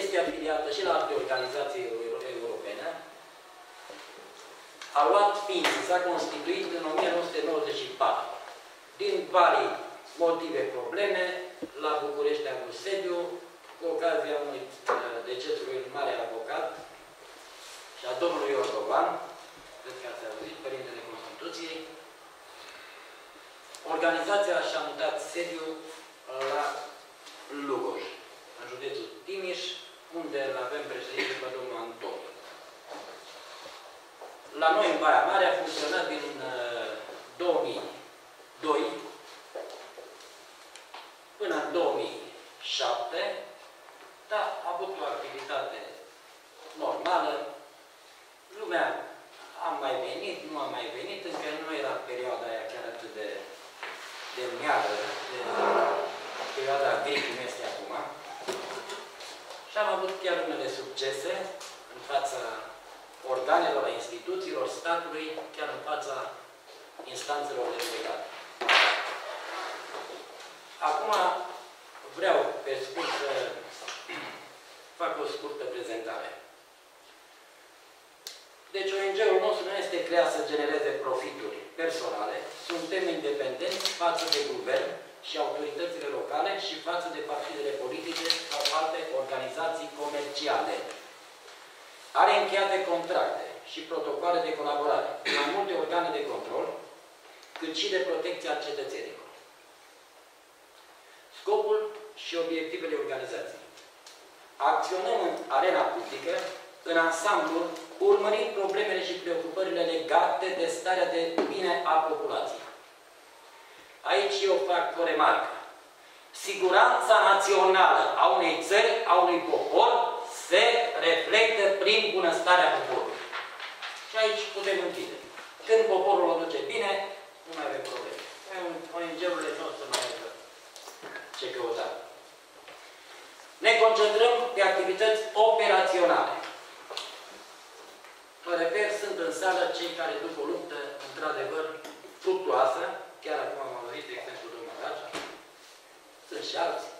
este afiliată și la alte organizații europene, a luat ființă, s-a constituit în 1994. Din vari motive, probleme, la București a avut sediu, cu ocazia unui uh, decesului un mare avocat și a domnului Ordovan, cred că ați auzit, Părintele Constituției, organizația și-a mutat sediu la Lugoj, în județul Timiș, unde îl avem președinte pe domnul Anton. La noi, în Baia Mare, a funcționat din uh, 2002 până în 2007, dar a avut o activitate normală. Lumea a mai venit, nu a mai venit, încă nu era perioada aia chiar atât de, de miară, de perioada gri cum este acum. Și am avut chiar unele succese în fața organelor, instituțiilor statului, chiar în fața instanțelor de judecată. Acum vreau, pe scurt, să fac o scurtă prezentare. Deci ONG-ul nostru nu este creat să genereze profituri personale, suntem independenți față de guvern și autoritățile locale și față de partidele politice sau alte organizații comerciale. Are încheiate contracte și protocoale de colaborare cu mai multe organe de control, cât și de protecție a cetățenilor. Scopul și obiectivele organizației. Acționăm în arena publică, în ansamblu, urmărind problemele și preocupările legate de starea de bine a populației. Aici eu fac o remarcă. Siguranța națională a unei țări, a unui popor, se reflectă prin bunăstarea poporului. Și aici putem închide. Când poporul o duce bine, nu mai avem probleme. ONG-urile nu o să mai aibă ce căuta. Ne concentrăm pe activități operaționale. Mă refer, sunt în sală cei care duc o luptă, într-adevăr, fructuoasă, chiar acum am auzit, de exemplu, domnul Raja, sunt și alții,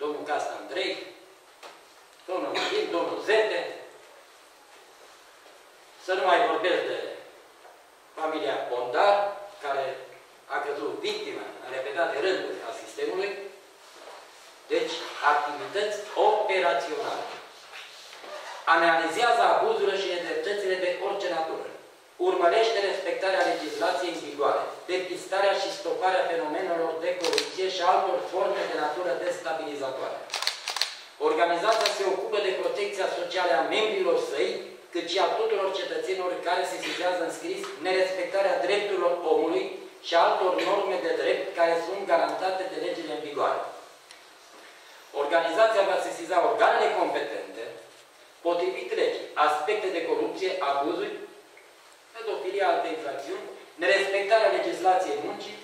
domnul Casta Andrei, domnul Marin, domnul Zete, să nu mai vorbesc de familia Bondar, care a căzut victimă în repetate rânduri a sistemului. Deci, activități operaționale. Analizează abuzurile și nedreptățile de orice natură. Urmărește respectarea legislației în vigoare, depistarea și stoparea fenomenelor de corupție și altor forme de natură destabilizatoare. Organizația se ocupă de protecția socială a membrilor săi, cât și a tuturor cetățenilor care se situează în scris nerespectarea drepturilor omului și altor norme de drept care sunt garantate de legile în vigoare. Organizația va sesiza organele competente, potrivit legii, aspecte de corupție, abuzuri, pedofilie, alte infracțiuni, nerespectarea legislației muncii,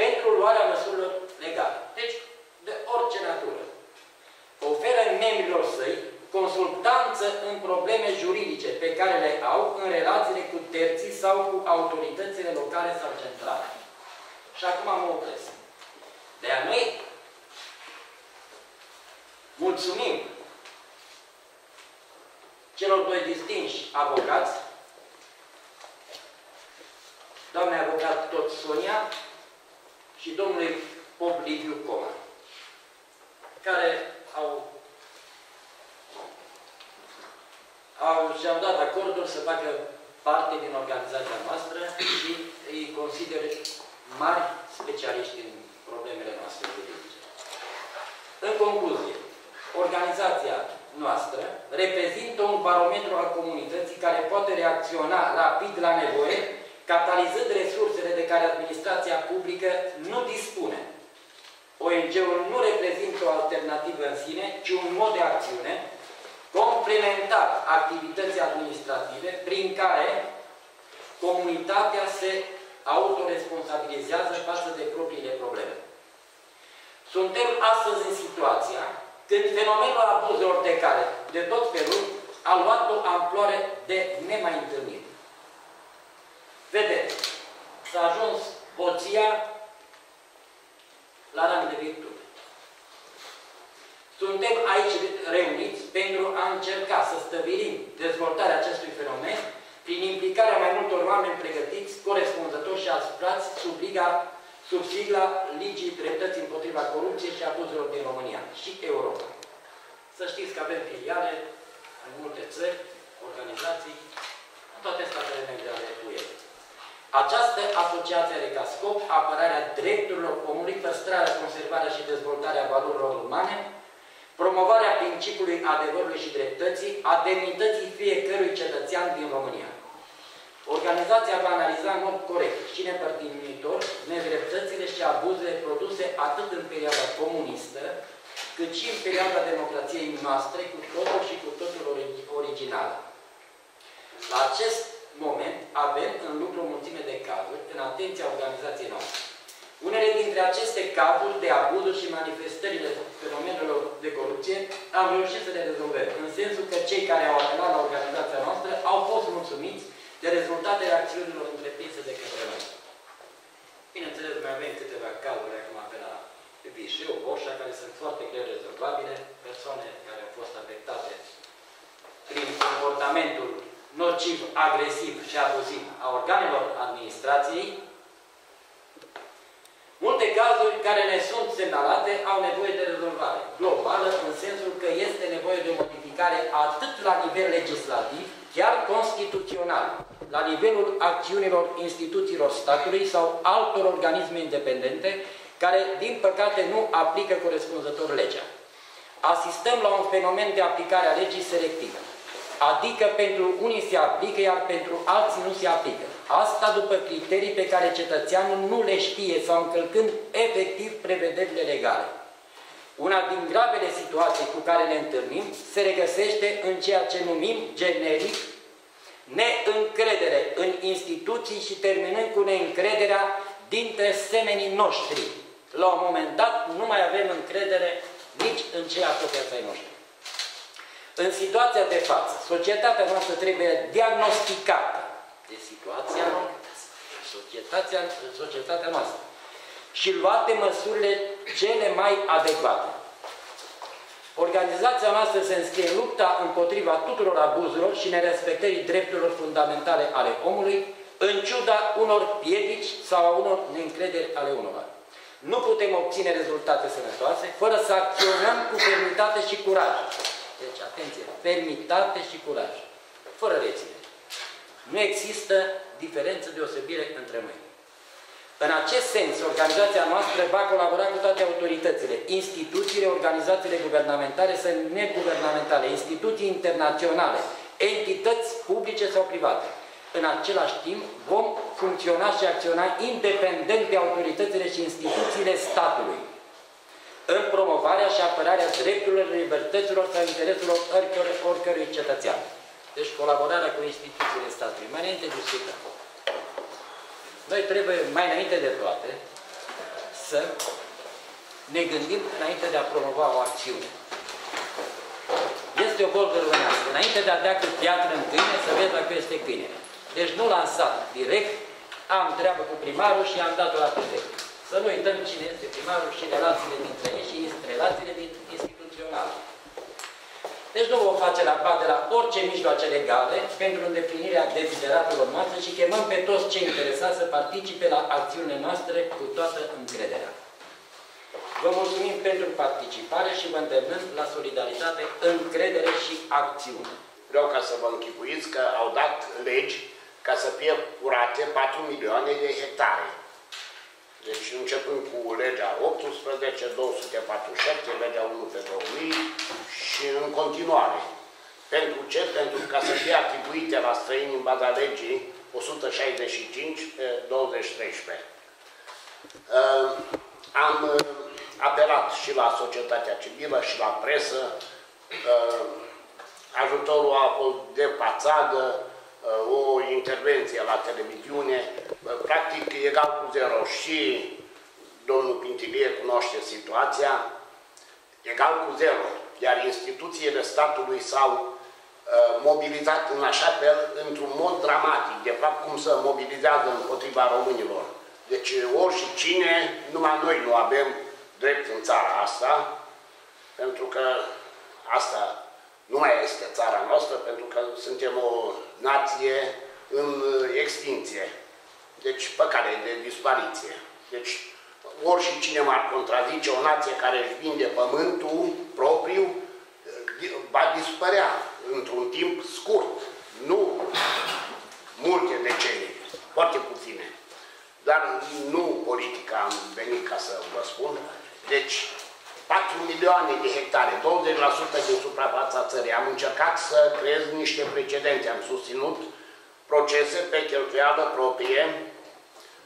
pentru luarea măsurilor legale. Deci, de orice natură. Oferă membrilor săi consultanță în probleme juridice pe care le au în relațiile cu terții sau cu autoritățile locale sau centrale. Și acum mă opresc. De a noi mulțumim celor doi distinși avocați, doamne avocat tot Sonia și domnului Pop Liviu Coma, care au au, și-au dat acordul să facă parte din organizația noastră și îi consider mari specialiști în problemele noastre juridice. În concluzie, organizația noastră reprezintă un barometru al comunității care poate reacționa rapid la nevoie, catalizând resursele de care administrația publică nu dispune. ONG-ul nu reprezintă o alternativă în sine, ci un mod de acțiune complementar activității administrative prin care comunitatea se autoresponsabilizează față de propriile probleme. Suntem astăzi în situația când fenomenul abuzurilor de care, de tot felul, a luat o amploare de nemai întâlnit. Vedeți, s-a ajuns poția la rang de virtute. Suntem aici reuniți pentru a încerca să stăvilim dezvoltarea acestui fenomen prin implicarea mai multor oameni pregătiți, corespunzători și asuprați sub, liga, sub sigla Ligii Dreptății împotriva corupției și abuzurilor din România și Europa. Să știți că avem filiale în multe țări, organizații, în toate statele membre ale UE. Această asociație are ca scop apărarea drepturilor omului, păstrarea, conservarea și dezvoltarea valorilor umane, promovarea principiului adevărului și dreptății, a demnității fiecărui cetățean din România. Organizația va analiza în mod corect și nepărtinitor nedreptățile și abuzurile produse atât în perioada comunistă, cât și în perioada democrației noastre, cu totul și cu totul original. La acest moment avem în lucru o mulțime de cazuri în atenția organizației noastre. Unele dintre aceste cazuri de abuzuri și manifestările fenomenelor de corupție am reușit să le rezolvăm, în sensul că cei care au apelat la organizația noastră au fost mulțumiți de rezultatele acțiunilor întreprinse de către noi. Bineînțeles, mai avem câteva cazuri acum pe la Vișeu, Boșa, care sunt foarte greu rezolvabile, persoane care au fost afectate prin comportamentul nociv, agresiv și abuziv a organelor administrației, Multe cazuri care ne sunt semnalate au nevoie de rezolvare globală, în sensul că este nevoie de o modificare atât la nivel legislativ, chiar constituțional, la nivelul acțiunilor instituțiilor statului sau altor organisme independente, care, din păcate, nu aplică corespunzător legea. Asistăm la un fenomen de aplicare a legii selective. Adică pentru unii se aplică, iar pentru alții nu se aplică. Asta după criterii pe care cetățeanul nu le știe sau încălcând efectiv prevederile legale. Una din gravele situații cu care ne întâlnim se regăsește în ceea ce numim generic neîncredere în instituții și terminând cu neîncrederea dintre semenii noștri. La un moment dat nu mai avem încredere nici în cei apropiați ai noștri. În situația de față, societatea noastră trebuie diagnosticată de situația societatea, societatea noastră și luate măsurile cele mai adecvate. Organizația noastră se înscrie în lupta împotriva tuturor abuzurilor și nerespectării drepturilor fundamentale ale omului, în ciuda unor piedici sau a unor neîncrederi ale unora. Nu putem obține rezultate sănătoase fără să acționăm cu fermitate și curaj. Deci, atenție, fermitate și curaj. Fără reținere. Nu există diferență deosebire între noi. În acest sens, organizația noastră va colabora cu toate autoritățile, instituțiile, organizațiile guvernamentale sau neguvernamentale, instituții internaționale, entități publice sau private. În același timp, vom funcționa și acționa independent de autoritățile și instituțiile statului în promovarea și apărarea drepturilor, libertăților sau intereselor oricărui, oricărui cetățean. Deci colaborarea cu instituțiile statului. Mai înainte de Noi trebuie, mai înainte de toate, să ne gândim înainte de a promova o acțiune. Este o bolgă românească. Înainte de a dea cât piatră în câine, să vezi dacă este câine. Deci nu lansat direct, am treabă cu primarul și am dat-o la prefect. Să nu uităm cine este primarul și relațiile dintre ei și relațiile din instituționale. Deci nu vom face la de la orice mijloace legale pentru îndeplinirea dezideratelor noastre și chemăm pe toți cei interesați să participe la acțiunile noastre cu toată încrederea. Vă mulțumim pentru participare și vă îndemnăm la solidaritate, încredere și acțiune. Vreau ca să vă închipuiți că au dat legi ca să fie curate 4 milioane de hectare. Deci începând cu legea 18, 247, legea 1 pe 2000 și în continuare. Pentru ce? Pentru ca să fie atribuite la străini în baza legii 165 pe 2013. Uh, am uh, apelat și la societatea civilă și la presă. Uh, ajutorul a fost de fațadă, o intervenție la televiziune, practic egal cu zero și domnul Pintilie cunoaște situația, egal cu zero, iar instituțiile statului s-au uh, mobilizat în așa fel, într-un mod dramatic, de fapt cum să mobilizează împotriva românilor. Deci ori și cine, numai noi nu avem drept în țara asta, pentru că asta nu mai este țara noastră, pentru că suntem o nație în extinție. Deci pe care de dispariție. Deci ori și cine m-ar contrazice, o nație care își vinde pământul propriu, va dispărea într-un timp scurt, nu multe decenii, foarte puține. Dar nu politica am venit ca să vă spun. Deci, 4 milioane de hectare, 20% din suprafața țării. Am încercat să creez niște precedente. Am susținut procese pe cheltuială proprie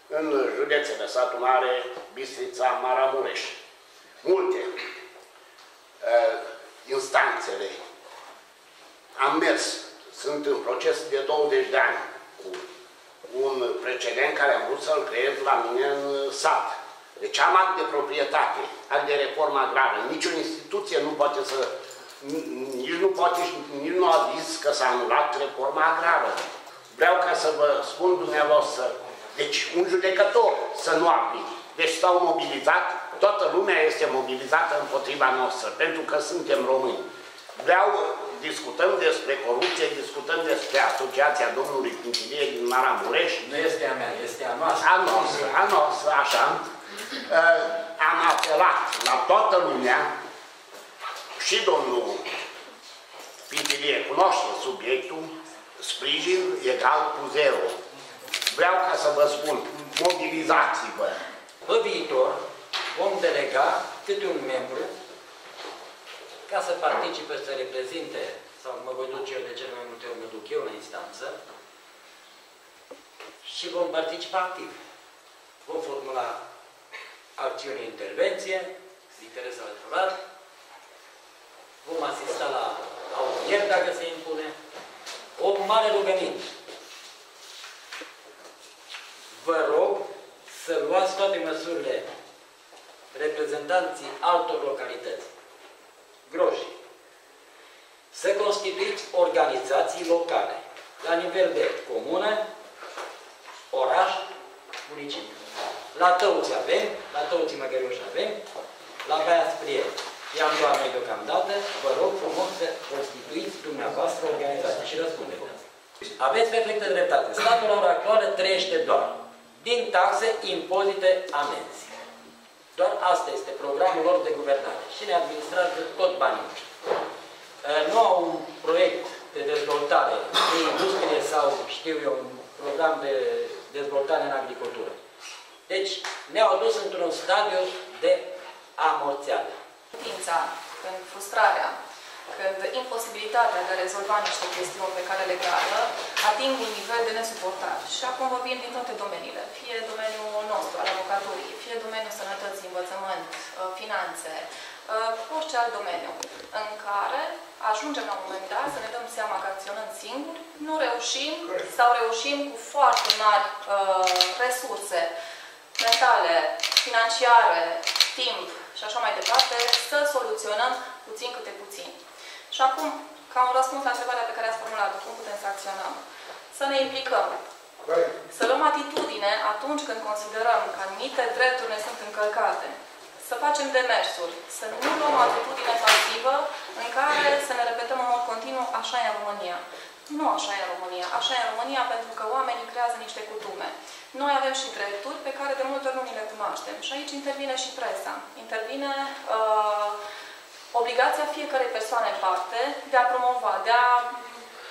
în județele Satu Mare, Bistrița, Maramureș. Multe uh, instanțele. Am mers, sunt în proces de 20 de ani cu un precedent care am vrut să-l creez la mine în sat. Deci am act de proprietate, act de reformă agrară. Nici o instituție nu poate să, nici nu poate, nici nu a zis că s-a anulat reforma agrară. Vreau ca să vă spun dumneavoastră, deci un judecător să nu aplice. Deci stau mobilizat, toată lumea este mobilizată împotriva noastră, pentru că suntem români. Vreau, discutăm despre corupție, discutăm despre asociația domnului Pintilie din Maramureș. Nu este a mea, este a noastră. A noastră, a noastră, așa. Uh, am apelat la toată lumea și domnul Pintilie cunoaște subiectul, sprijin egal cu zero. Vreau ca să vă spun, mobilizați-vă. Pe viitor vom delega câte un membru ca să participe, să reprezinte, sau mă voi duce eu de cel mai multe ori, mă duc eu la instanță, și vom participa activ. Vom formula acțiune intervenție, interes electoral, vom asista la audier dacă se impune, o mare rugăminte. Vă rog să luați toate măsurile reprezentanții altor localități, groși, să constituiți organizații locale, la nivel de comună, oraș, municipiu. La Tăuți avem, la Tăuți Măgăriuș avem, la Baia Sprie i-am luat noi deocamdată, vă rog frumos să constituiți dumneavoastră organizația și răspundeți. Aveți perfectă dreptate. Statul la ora actuală trăiește doar din taxe, impozite, amenzi. Doar asta este programul lor de guvernare. Și ne administrează tot banii. Nu au un proiect de dezvoltare de industrie sau, știu eu, un program de dezvoltare în agricultură. Deci ne-au dus într-un stadiu de amorțeală. Când frustrarea când imposibilitatea de a rezolva niște chestiuni pe care le legală ating un nivel de nesuportat. Și acum vorbim din toate domeniile, fie domeniul nostru al avocaturii, fie domeniul sănătății, învățământ, uh, finanțe, uh, orice alt domeniu, în care ajungem la un moment dat să ne dăm seama că acționăm singuri, nu reușim sau reușim cu foarte mari uh, resurse mentale, financiare, timp și așa mai departe, să soluționăm puțin câte puțin. Și acum, ca un răspuns la întrebarea pe care ați formulat-o, cum putem să acționăm? Să ne implicăm. Să luăm atitudine atunci când considerăm că anumite drepturi ne sunt încălcate. Să facem demersuri. Să nu luăm o atitudine pasivă în care să ne repetăm în mod continuu, așa e în România. Nu așa e în România. Așa e în România pentru că oamenii creează niște cutume. Noi avem și drepturi pe care de multe ori nu ni le cunoaștem. Și aici intervine și presa. Intervine uh, obligația fiecărei persoane în parte de a promova, de a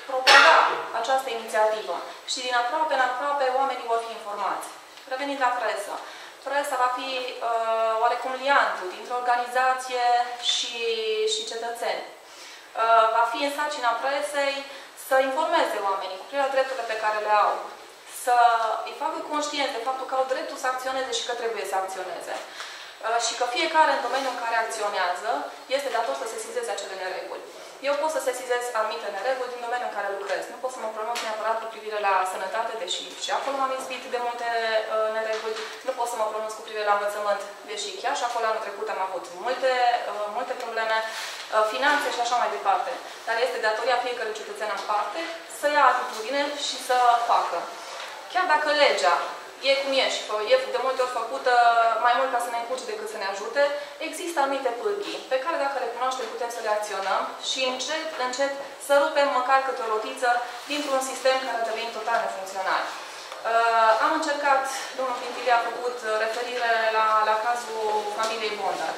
propaga această inițiativă. Și din aproape în aproape oamenii vor fi informați. Revenind la presă. Presa va fi uh, oarecum liantul dintre organizație și, și cetățeni. Uh, va fi în sarcina presei să informeze oamenii cu privire la drepturile pe care le au, să îi facă conștient de faptul că au dreptul să acționeze și că trebuie să acționeze. Uh, și că fiecare în domeniul în care acționează este dator să sesizeze acele nereguli. Eu pot să sesizez anumite nereguli din domeniul în care lucrez. Nu pot să mă pronunț neapărat cu privire la sănătate, deși și acolo m-am izbit de multe uh, nereguli. Nu pot să mă pronunț cu privire la învățământ, deși chiar și acolo anul trecut am avut multe, uh, multe probleme, uh, finanțe și așa mai departe. Dar este datoria fiecărui cetățean în parte să ia atitudine și să facă. Chiar dacă legea e cum e și e de multe ori făcută mai mult ca să ne încurce decât să ne ajute, există anumite pârghii pe care dacă le cunoaștem putem să le acționăm și încet, încet să rupem măcar câte o rotiță dintr-un sistem care a devenit total nefuncțional. Uh, am încercat, domnul Pintilie a făcut referire la, la cazul familiei Bondar.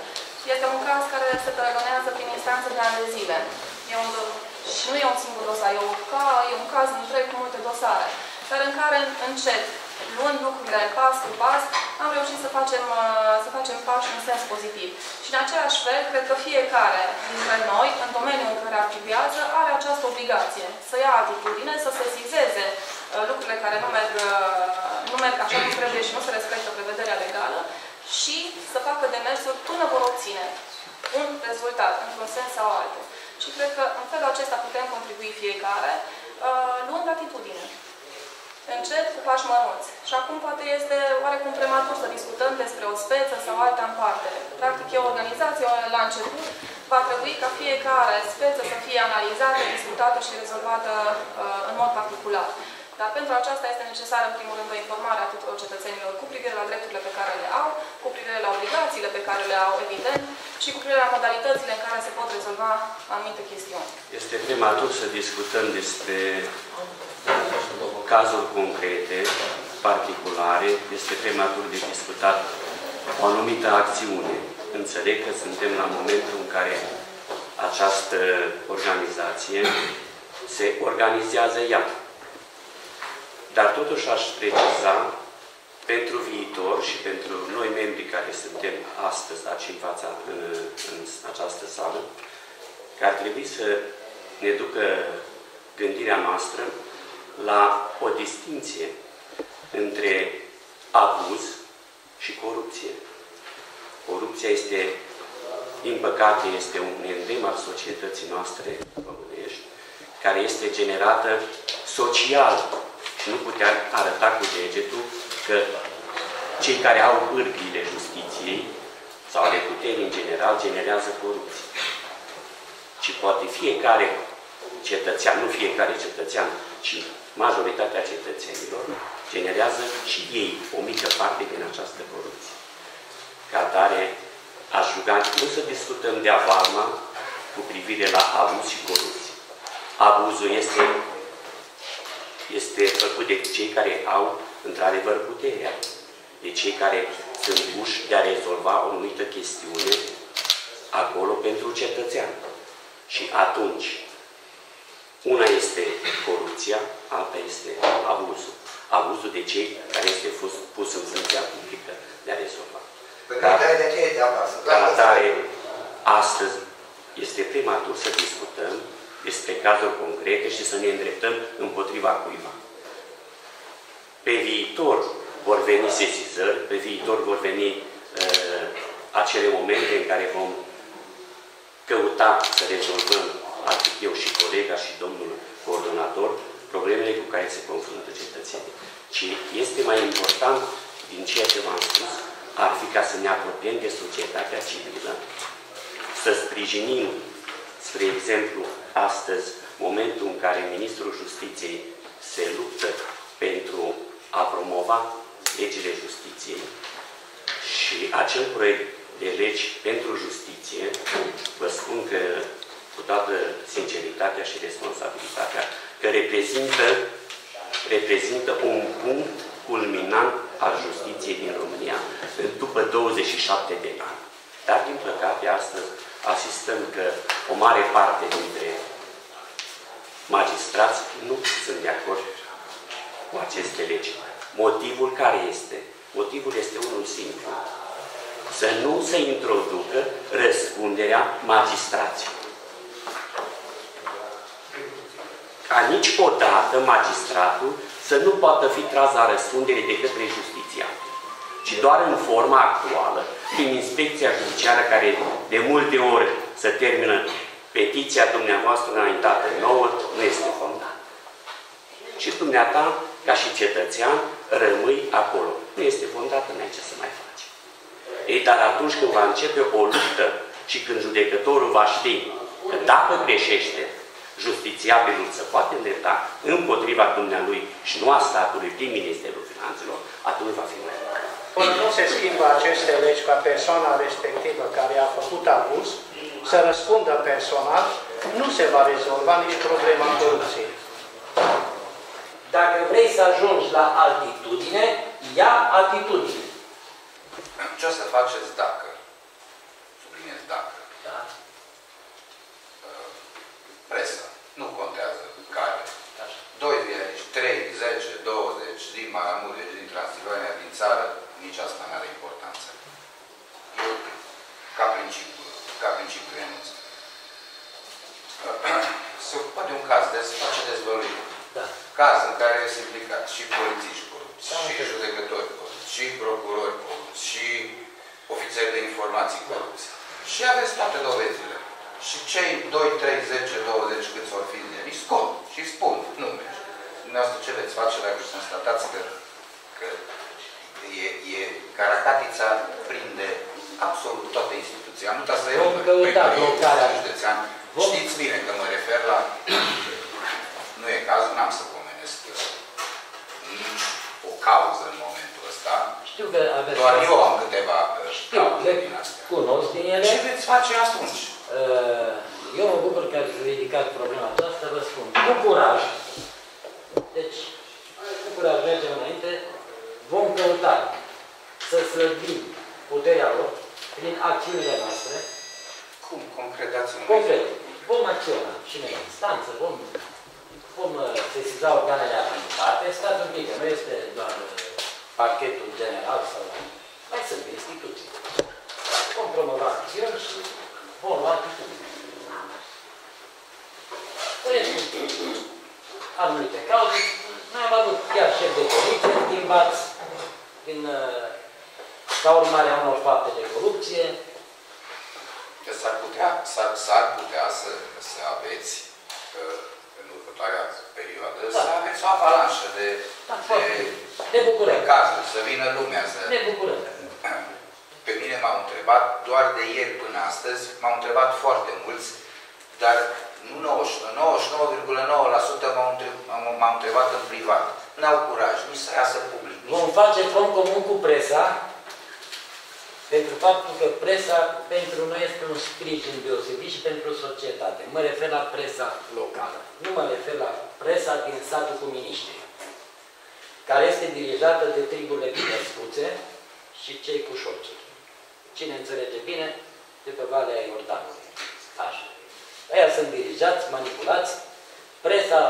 Este un caz care se pregonează prin instanță de ani de zile. E un, și nu e un singur dosar, e, o, ca, e un caz întreg cu multe dosare, dar în care încet luând lucrurile pas cu pas, am reușit să facem, uh, să facem pași în sens pozitiv. Și în același fel, cred că fiecare dintre noi, în domeniul în care activează, are această obligație să ia atitudine, să sesizeze uh, lucrurile care nu merg, uh, nu merg așa cum trebuie și nu se respectă prevederea legală și să facă demersuri până vor obține un rezultat, într-un sens sau altul. Și cred că în felul acesta putem contribui fiecare, luând atitudine încet cu pași mărunți. Și acum poate este oarecum prematur să discutăm despre o speță sau alta în parte. Practic e o organizație la început, va trebui ca fiecare speță să fie analizată, discutată și rezolvată uh, în mod particular. Dar pentru aceasta este necesară, în primul rând, o informare a tuturor cetățenilor cu privire la drepturile pe care le au, cu privire la obligațiile pe care le au, evident, și cu privire la modalitățile în care se pot rezolva anumite chestiuni. Este prematur să discutăm despre cazuri concrete, particulare, este prematur de discutat o anumită acțiune. Înțeleg că suntem la momentul în care această organizație se organizează ea. Dar totuși aș preciza pentru viitor și pentru noi membri care suntem astăzi aici în fața, în, în această sală, că ar trebui să ne ducă gândirea noastră la o distinție între abuz și corupție. Corupția este, din păcate, este un endem al societății noastre românești, care este generată social și nu putea arăta cu degetul că cei care au pârghile justiției sau ale puterii în general generează corupție. Ci poate fiecare cetățean, nu fiecare cetățean, ci majoritatea cetățenilor generează și ei o mică parte din această corupție. Ca tare, aș ruga nu să discutăm de avalma cu privire la abuz și corupție. Abuzul este, este făcut de cei care au într-adevăr puterea, de cei care sunt puși de a rezolva o anumită chestiune acolo pentru cetățean. Și atunci, una este corupția, alta este abuzul. Abuzul de cei care este fost pus în funcția publică de a rezolva. Dar, de ce de acasă? Ca atare, astăzi este prematur să discutăm despre cazuri concrete și să ne îndreptăm împotriva cuiva. Pe viitor vor veni sesizări, pe viitor vor veni uh, acele momente în care vom căuta să rezolvăm atât eu și colega și domnul coordonator, problemele cu care se confruntă cetățenii. Ci este mai important din ceea ce v-am spus, ar fi ca să ne apropiem de societatea civilă, să sprijinim, spre exemplu, astăzi, momentul în care Ministrul Justiției se luptă pentru a promova legile justiției și acel proiect de legi pentru justiție, vă spun că cu toată sinceritatea și responsabilitatea, că reprezintă, reprezintă un punct culminant al justiției din România după 27 de ani. Dar, din păcate, astăzi asistăm că o mare parte dintre magistrați nu sunt de acord cu aceste legi. Motivul care este? Motivul este unul simplu. Să nu se introducă răspunderea magistraților. Ca niciodată magistratul să nu poată fi tras la răspundere de către justiția, ci doar în forma actuală, prin inspecția judiciară care de multe ori se termină petiția dumneavoastră înaintată nouă, nu este fondată. Și dumneata, ca și cetățean, rămâi acolo. Nu este fondată, nu ai ce să mai faci. Ei, dar atunci când va începe o luptă și când judecătorul va ști că dacă greșește, justițiabilul să poate îndrepta împotriva dumnealui și nu a statului prin Ministerul Finanțelor, atunci va fi mai mare. Până nu se schimbă aceste legi ca persoana respectivă care a să răspundă personal, nu se va rezolva nici problema corupției. Dacă vrei să ajungi la altitudine, ia altitudine. Ce o să faceți dacă, subliniez dacă, Da? presa, nu contează care, Așa. 2 aici, 3, 10, 20, din Maramureș, din Transilvania, din țară, nici asta nu are importanță. Eu, ca principiu, ca principiu renunț. Se ocupă de un caz, de face dezvăluire. Da. Caz în care este implicat și polițiști corupți, Da, și înțeleg. judecători corupți, și procurori corupți, și ofițeri de informații corupți. Și aveți toate dovezile. Și cei 2, 3, 10, 20 câți vor fi de ei, scot și spun nume. Dumneavoastră ce veți face dacă constatați că, că e, e caracatița prinde absolut toate instituțiile. Am uitat să iau Vom căuta blocarea. județean. Vom- Știți bine că mă refer la... nu e cazul, n-am să pomenesc uh, nici o cauză în momentul ăsta. Știu că aveți... Doar eu am câteva uh, Știu, cauze le din astea. cunosc din ele. Ce veți face atunci? Uh, Eu mă bucur că ați ridicat problema aceasta, vă spun, cu curaj. Deci, cu curaj mergem înainte, vom căuta să slăbim puterea lor prin acțiunile noastre, Cum? Concret dați un concret. Vom acționa și noi în instanță, vom, vom uh, sesiza organele abilitate, stați un pic, că nu este doar uh, parchetul general sau... Mai sunt instituții. Vom promova acțiuni și vom lua atitudine. Restul anumite cauze, noi am avut chiar șef de poliție schimbați din, uh, ca urmare a unor fapte de corupție, Că s-ar putea, s-ar, s-ar putea să, să aveți uh, în următoarea perioadă, Da. să aveți o avalanșă de, Da, de, foarte. Ne bucurăm. de cazuri, să vină lumea să... Ne bucurăm. Pe mine m-au întrebat, doar de ieri până astăzi, m-au întrebat foarte mulți, dar nu 99,9% m-au întreb- m-au- m-au întrebat în privat. N-au curaj, nici să iasă public. Nici Vom face front comun cu presa, pentru faptul că presa pentru noi este un sprijin deosebit și pentru societate. Mă refer la presa locală. Nu mă refer la presa din satul cu miniștri, care este dirijată de triburile cunoscuțe și cei cu șorțuri. Cine înțelege bine, de pe Valea Iordanului. Așa. Aia sunt dirijați, manipulați. Presa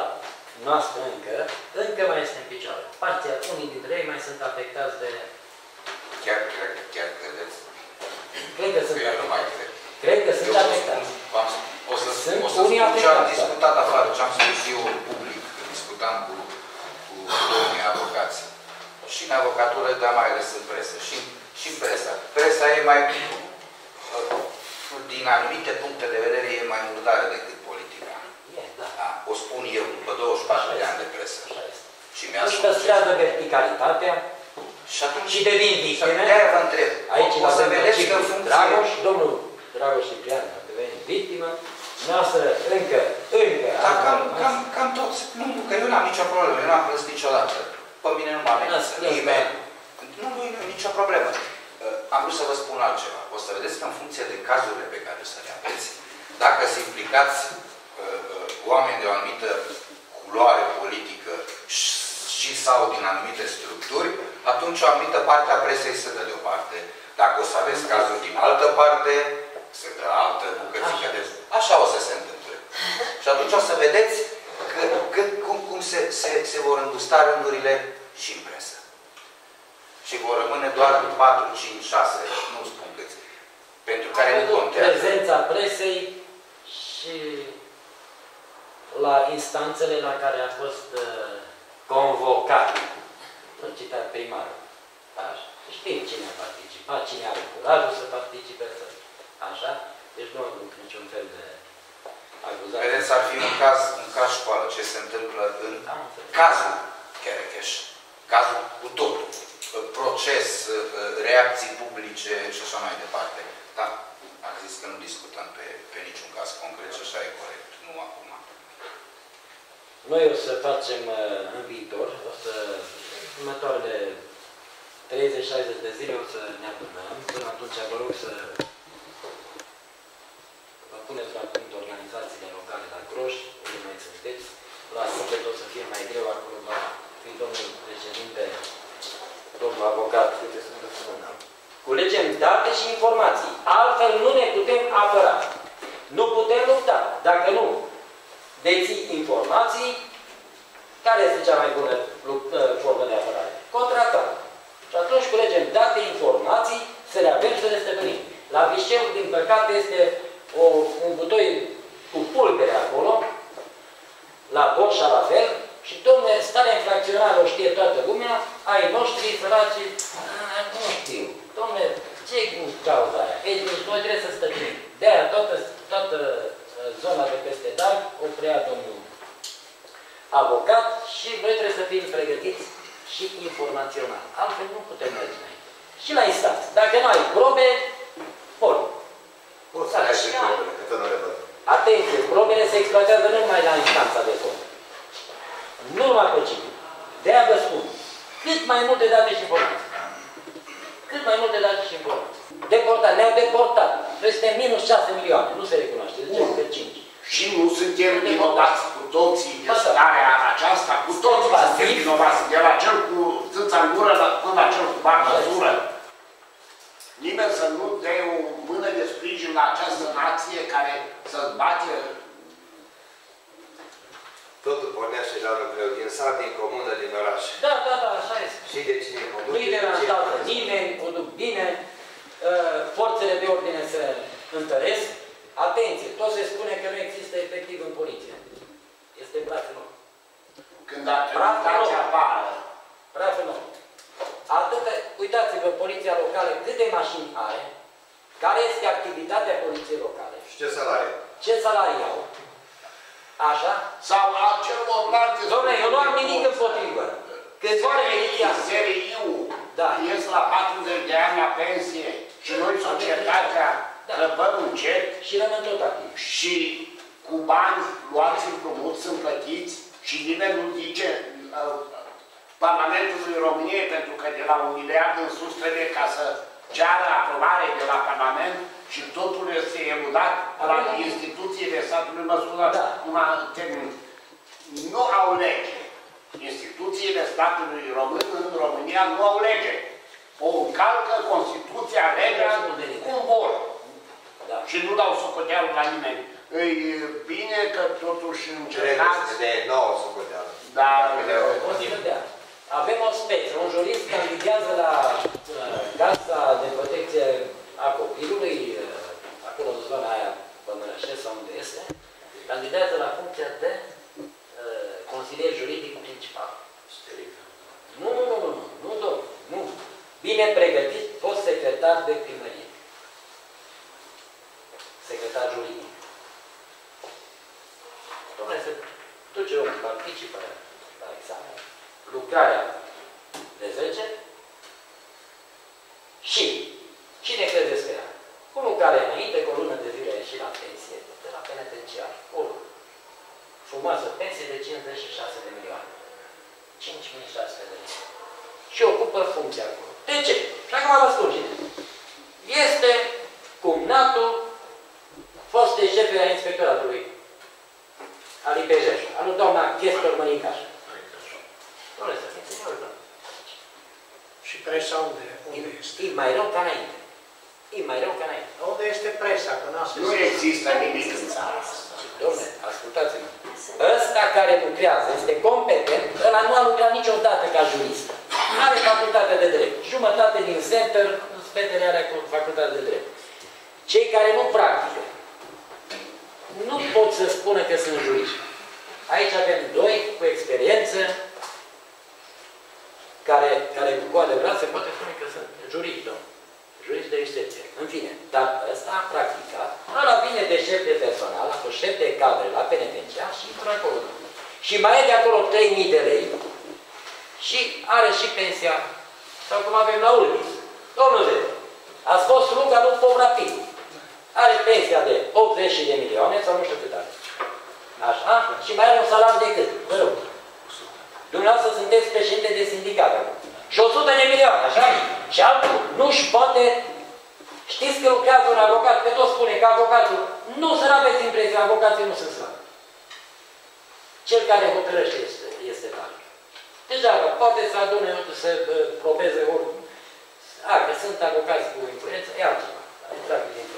noastră încă, încă mai este în picioare. Parția, unii dintre ei mai sunt afectați de... chiar, chiar, chiar credeți. Cred că sunt Că eu nu mai afectați. cred. Cred că Eu sunt vă afectați. spun- v-am spus- O să, Sunt o să unii spun ce am afectați, da. discutat afară, ce am spus eu public, când discutam cu, cu domnii avocați. Și în avocatură, dar mai ales în presă. Și, și în presa. Presa e mai, din anumite puncte de vedere, e mai murdară decât politica. E, da. Da, o spun eu, după 24 de ani de presă. Așa este. Și Își mi-asum păstrează verticalitatea Și atunci... și devin Și victime. de-aia vă întreb. Aici o la să vedeți că în Ciprian funcție... Dragoș, domnul Dragoș Ciprian a devenit victimă, noastră încă, încă, Dar am cam, rămas. cam, cam toți. Nu, nu, că eu n-am nicio problemă. Eu n-am plâns niciodată. Pe mine nu m-a N-ați amenințat plâns, nimeni. Nu, nu, nu, nicio problemă. Uh, Am vrut să vă spun altceva. O să vedeți că în funcție de cazurile pe care o să le aveți, dacă să implicați uh, uh, oameni de o anumită culoare politică și- și sau din anumite structuri, atunci o anumită parte a presei se dă deoparte. Dacă o să aveți cazuri din altă parte, se dă altă bucățică de... Așa o să se întâmple. Și atunci o să vedeți că, că, cum, cum se, se, se vor îngusta rândurile și în presă. Și vor rămâne doar 4, 5, 6, nu spun câți, pentru care Am nu văzut contează. prezența presei și la instanțele la care a fost uh, convocat. Nu citat primarul. Așa. Știm cine a participat, cine are curajul să participe. Să... Așa? Deci nu am niciun fel de acuzare. Vedeți, ar fi un caz, un caz școală, ce se întâmplă în Am înțeles. cazul Cherecheș. Cazul cu totul. Proces, reacții publice și așa mai departe. Dar am zis că nu discutăm pe, pe niciun caz concret și așa e corect, nu acum. Noi o să facem uh, în viitor, o să, următoarele 30-60 de zile o să ne adunăm. Până atunci vă rog să un avocat câte sunt răspundă. Culegem date și informații. Altfel nu ne putem apăra. Nu putem lupta. Dacă nu deții informații, care este cea mai bună ă, formă de apărare? Contractare. Și atunci culegem date, informații, să le avem și să le stăpânim. La Vișeu, din păcate, este o, un butoi cu pulg starea infracțională o știe toată lumea, ai noștri săraci, nu știu. Domne, ce cu cauza aia? Ei, deci noi trebuie să stăpânim. De-aia toată, toată uh, zona de peste dar o prea domnul avocat și noi trebuie să fim pregătiți și informațional. Altfel nu putem merge înainte. Și la instanță. Dacă nu ai probe, vor. Poți să ai și probele, că nu le văd. Atenție, probele se exploatează nu numai la instanța de fond. Nu numai pe cine. De-aia vă spun, cât mai multe date și informații. Cât mai multe date și informații. Deportat, ne-au deportat. Noi suntem minus 6 milioane, nu se recunoaște, zicem că 5. Și nu suntem vinovați cu toții de starea aceasta, cu toții suntem vinovați, de la cel cu țâța în gură până la cel cu barba sură. Nimeni să nu dea o mână de sprijin la această nație care să bate Totul pornea și la greu, din sat, din comună, din oraș. Da, da, da, așa este. Și de cine conduce. Nu-i deranjează nimeni, o duc bine, uh, forțele de ordine se întăresc. Atenție, tot se spune că nu există efectiv în poliție. Este brațul nou. când activitatea apară. Brațul nou. Atâta, uitați-vă, poliția locală, câte mașini are, care este activitatea poliției locale, Și ce salarii? ce salarii au, așa, Sau a celorlalte... Dom'le, eu nu am nimic împotrivă. Când doar miliția... SRI-ul Da. ies la 40 de ani la pensie și noi, societatea, Da. crăpăm încet Și rămân tot activ. și cu bani luați împrumut sunt plătiți și nimeni nu zice uh, Parlamentului României, pentru că de la un miliard în sus trebuie ca să ceară aprobare de la Parlament și totul este eludat la Avem- instituțiile statului, mă scuzați, Da. cum a termin. Nu au lege. Instituțiile statului român în România nu au lege. O încalcă Constituția, legea, cum vor. Da. Și nu dau socoteală la nimeni. E bine că totuși Trebuie încercați, să de nouă socoteală. dar O să vedea. Avem o speță, un jurist candidează la uh, Casa de Protecție a Copilului, uh, acolo în zona aia, Pămărășesc sau unde este, candidează la funcția de uh, consilier juridic principal. Nu, nu, nu, nu, nu, nu, domnule, nu. Bine pregătit, fost secretar de primărie. Secretar juridic. Domnule, se duce om, participă la examen. Lucrarea de 10 și cine credeți că era? Cu lucrare înainte, cu o lună de zile a ieșit la pensie, de la penitenciar, o frumoasă pensie de 56 de milioane. 5600 de lei. Și ocupă funcția acolo. De ce? Și acum vă spun cine. Este cumnatul fostei șefe a inspectoratului al IPJ, al lui doamna Chestor Mănicaș. Domnule, să fiți serios, da. Și presa unde, unde este? E mai rău ca înainte. E mai rău ca înainte. Unde este presa? Că n-a nu există nimic în țara asta. Domnule, ascultați-mă. Ăsta care lucrează, este competent, ăla nu a lucrat niciodată ca jurist. Are facultatea de drept. Jumătate din center, spetele are facultatea de drept. Cei care nu practică, nu pot să spună că sunt juriști. Aici avem doi cu experiență, care, care cu adevărat se poate spune că sunt juriști, domnule. Jurist de excepție. În fine, dar ăsta a practicat, ăla vine de șef de personal, a fost șef de cadre la penitenciar și intră acolo. Și mai e de acolo 3.000 de lei și are și pensia, sau cum avem la Ulmis. Domnule, ați fost sluga lui Povrapin. Are pensia de 80 de milioane sau nu știu cât are. Așa? Și mai are un salariu de cât? Vă rog. Dumneavoastră sunteți președinte de sindicat acum. Și 100 de milioane, așa? Și altul nu-și poate... Știți că lucrează un avocat, că tot spune că avocatul... Nu să aveți impresia, avocații nu sunt slabi. Cel care hotărăște este, este tare. Deja, poate să adune, să uh, probeze ori... A, că sunt avocați cu influență, e altceva. Intrați din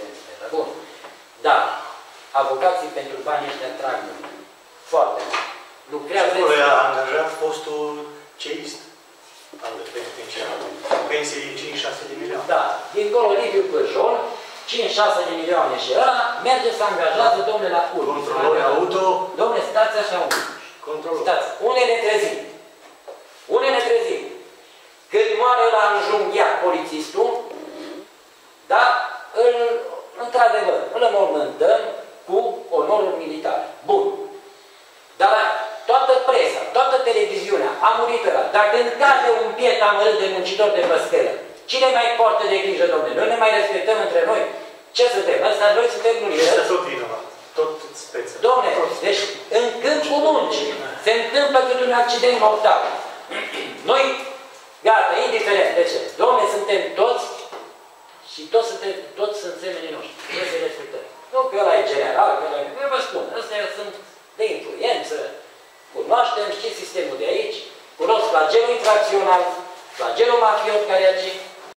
avocații pentru banii ăștia trag mult. Foarte mult. Lucrează... Acolo a angajat fostul ceist al penitenciarului. Pensii 5-6 de milioane. Da, dincolo Liviu Păjol, 5-6 de milioane și ăla, merge să angajează domnule la urmă. Controlori auto, Domnule, stați așa un pic. controlor. Stați, unele trezim. Unele trezim. Când moare la înjunghiat polițistul, da, îl, într-adevăr, îl înmormântăm cu onorul militar. Bun. Dar toată presa, toată televiziunea a murit ăla. Dar când cade un piet amărât de muncitor de păstelă, cine mai poartă de grijă, domnule? Noi ne mai respectăm între noi? Ce suntem? Ăsta noi suntem Este unii. tot vinovat. Tot speță. Domne, deci în câmpul muncii se întâmplă câte un accident mortal. Noi, gata, indiferent de ce, domne, suntem toți și toți, suntem, toți sunt semenii noștri. Trebuie să respectăm. Nu că ăla e general, că ăla e... Eu vă spun, ăstea sunt de influență, cunoaștem, știți sistemul de aici, cunosc flagelul infracțional, flagelul mafiot care e aici,